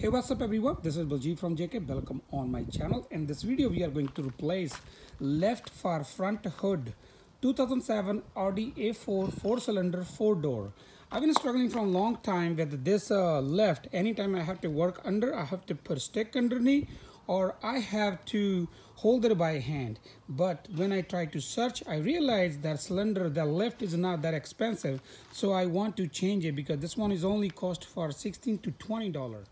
Hey what's up everyone? This is Baljit from JK welcome on my channel. In this video we are going to replace left far front hood 2007 Audi A4 four cylinder four door I've been struggling for a long time with this uh, left. Anytime I have to work under I have to put stick underneath or I have to hold it by hand. But when I try to search I realize that cylinder the left is not that expensive so I want to change it because this one is only cost for 16 to 20 dollars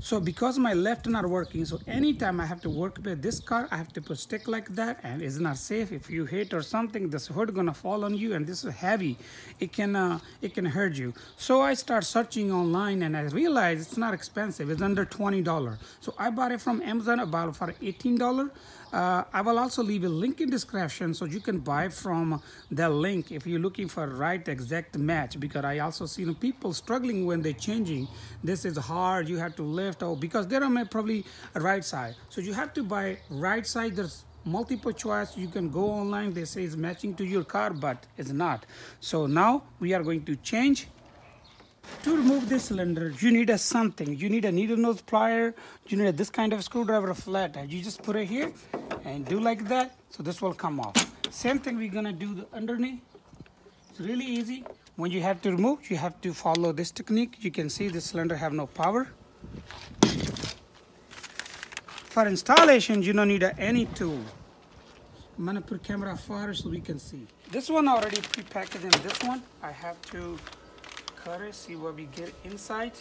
so because my left not working, so anytime I have to work with this car, I have to put stick like that and it's not safe. If you hit or something, this hood gonna fall on you and this is heavy. It can, uh, it can hurt you. So I start searching online and I realize it's not expensive. It's under $20. So I bought it from Amazon about for $18. Uh, I will also leave a link in description so you can buy from the link if you're looking for right exact match because I also see people struggling when they're changing. This is hard. You have to live left out because there are probably right side. So you have to buy right side. There's multiple choice. You can go online. They say it's matching to your car, but it's not. So now we are going to change. To remove this cylinder, you need a something. You need a needle nose plier. You need a, this kind of screwdriver flathead. You just put it here and do like that. So this will come off. Same thing we're gonna do the underneath. It's really easy. When you have to remove, you have to follow this technique. You can see the cylinder have no power. For installation, you don't need any tool. I'm gonna put camera far so we can see. This one already pre-packaged in this one. I have to cut it, see what we get inside.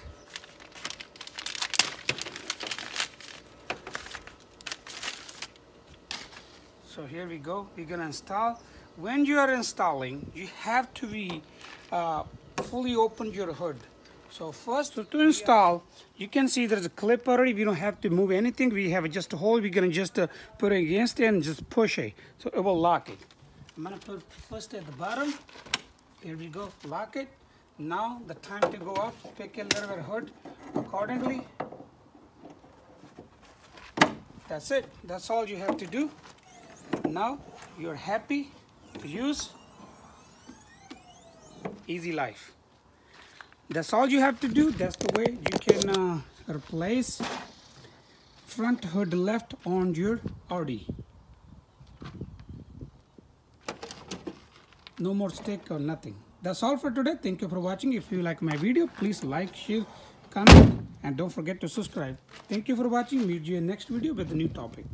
So here we go, we're gonna install. When you are installing, you have to be uh, fully open your hood. So first to install, you can see there's a clip already. We don't have to move anything. We have just a hole. We're gonna just uh, put it against it and just push it. So it will lock it. I'm gonna put first at the bottom. Here we go, lock it. Now the time to go up, pick a little bit hood accordingly. That's it, that's all you have to do. Now you're happy to use Easy Life that's all you have to do. That's the way you can uh, replace front hood left on your Audi. No more stick or nothing. That's all for today. Thank you for watching. If you like my video please like share comment and don't forget to subscribe. Thank you for watching. Meet you in next video with a new topic